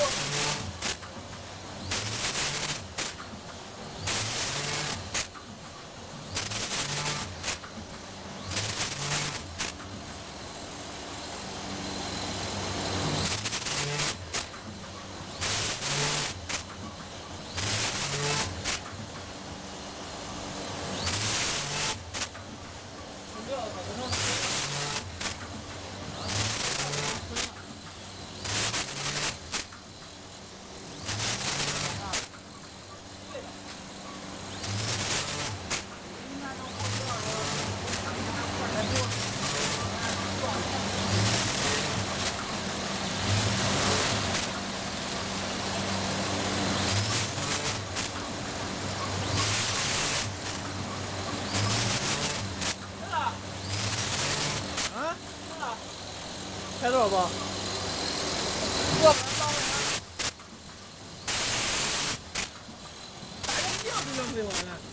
Thank you. 多少包？包了。打个吊就能飞完了。